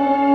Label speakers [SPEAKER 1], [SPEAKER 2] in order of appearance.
[SPEAKER 1] Oh.